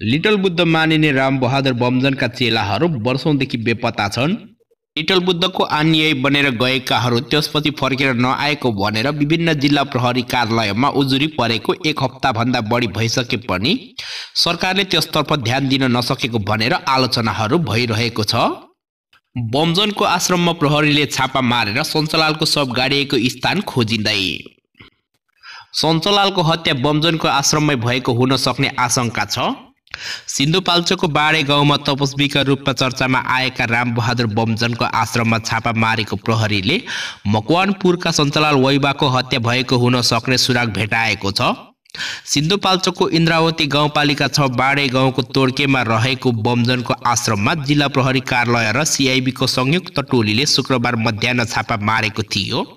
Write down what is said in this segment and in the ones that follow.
Little Buddha मानिने रामबहादुर बमजनका चेलाहरू वर्षौँदेखि बेपत्ता छन्। लिटल बुद्धको अनुयायी बनेर गएकाहरू त्यसपछि फर्केर नआएको भनेर विभिन्न जिल्ला प्रहरी कार्यालयमा उजुरी परेको एक हप्ताभन्दा बढी भइसके पनि सरकारले त्यसतर्फ ध्यान दिन नसकेको भनेर आलोचनाहरू भइरहेको छ। बमजनको आश्रममा प्रहरीले छापा मारेर सञ्चलालको शव गाडिएको स्थान खोजिँदै। सञ्चलालको हत्या बमजनको आश्रममै भएको हुन सक्ने आशंका छ। सिन्धुपाल्चोकको बाडे गाउँमा तपस्वीका रूपमा चर्चामा आएका रामबहादुर बमजनको आश्रममा छापा मारेको प्रहरीले मकवानपुरका सञ्चालन वैबाको हत्या भएको हुन सक्ने सुराग भेटाएको छ। सिन्धुपाल्चोकको इन्द्रावती गाउँपालिका छ बाडे गाउँको तोड्केमा रहेको बमजनको आश्रममा जिल्ला प्रहरी कार्यालय र सिआइबीको संयुक्त टोलीले शुक्रबार मध्याह छापा मारेको थियो।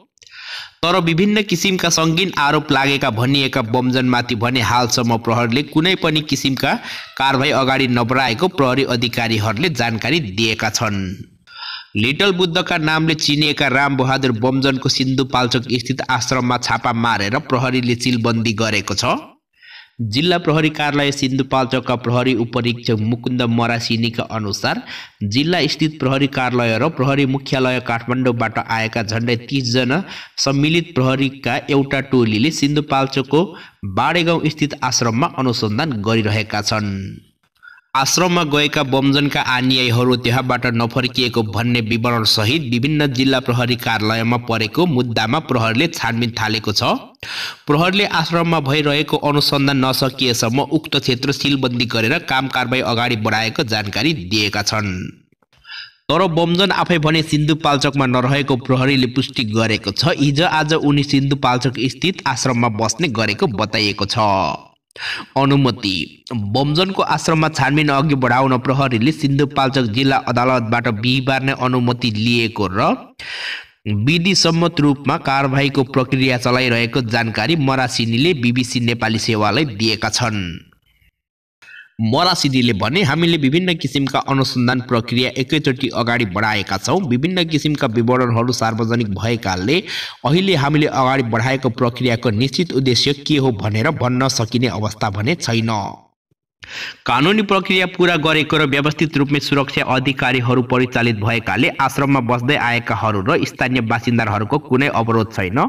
तर विभिन्न किसिमका सङ्गीन आरोप लागेका भनिएका बमजनमाथि भने हालसम्म प्रहरीले कुनै पनि किसिमका कारवाही अगाडि नबढाएको प्रहरी अधिकारीहरूले जानकारी दिएका छन्। लिटल बुद्धका नामले चिनिएका रामबहादुर बमजनको सिन्धुपाल्चोक स्थित आश्रममा छापा मारेर प्रहरीले चिलबन्दी गरेको छ। जिल्ला प्रहरी कार्यालय सिन्धुपाल्चोकका प्रहरी उपरीक्षक मुकुन्द मरासिनीका अनुसार जिल्ला स्थित प्रहरी कार्यालय र प्रहरी मुख्यालय काठमाडौँबाट आएका झन्डै तिसजना सम्मिलित प्रहरीका एउटा टोलीले सिन्धुपाल्चोकको बाडेगाउँ स्थित आश्रममा अनुसन्धान गरिरहेका छन्। आश्रममा गएका बमजनका आनियाईहरू त्यहाँबाट नफर्किएको भन्ने विवरणसहित विभिन्न जिल्ला प्रहरी कार्यालयमा परेको मुद्दामा प्रहरीले छानबिन थालेको छ। प्रहरीले आश्रममा भइरहेको अनुसन्धान नसकिएसम्म उक्त क्षेत्र सिलबन्दी गरेर काम कारवाही अगाडि बढाएको जानकारी दिएका छन्। तर बमजन आफै भने सिन्धुपाल्चोकमा नरहेको प्रहरीले पुष्टि गरेको छ। हिजो आज उनी सिन्धुपाल्चोक स्थित आश्रममा बस्ने गरेको बताइएको छ। अनुमति। बमजनको आश्रममा छानबिन अघि बढाउन प्रहरीले सिन्धुपाल्चोक जिल्ला अदालतबाट बिहिबार नै अनुमति लिएको र विधिसम्मत रूपमा कारवाहीको प्रक्रिया चलाइरहेको जानकारी मरासिनीले बिबिसी नेपाली सेवालाई दिएका छन्। मरासिदीले भने हामीले विभिन्न किसिमका अनुसन्धान प्रक्रिया एकैचोटि अगाडि बढाएका छौँ। विभिन्न किसिमका विवरणहरू सार्वजनिक भएकाले अहिले हामीले अगाडि बढाएको प्रक्रियाको निश्चित उद्देश्य के हो भनेर भन्न सकिने अवस्था भने छैन। कानुनी प्रक्रिया पुरा गरेको र व्यवस्थित रूपमा सुरक्षा अधिकारीहरू परिचालित भएकाले आश्रममा बस्दै आएकाहरू र स्थानीय बासिन्दाहरूको कुनै अवरोध छैन।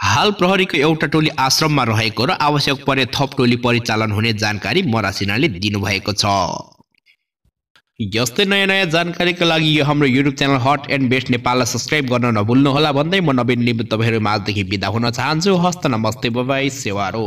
हाल प्रहरीको एउटा टोली आश्रममा रहेको र आवश्यक परे थप टोली परिचालन हुने जानकारी मरासिनाले दिनुभएको छ। यस्तै नयाँ नयाँ जानकारीको लागि यो हाम्रो YouTube channel hot and best नेपाललाई सब्सक्राइब गर्न नभुल्नुहोला भन्दै म नवीन निमित्त तपाईँहरू माझदेखि बिदा हुन चाहन्छु। हस्त नमस्ते बबाई सेवारो।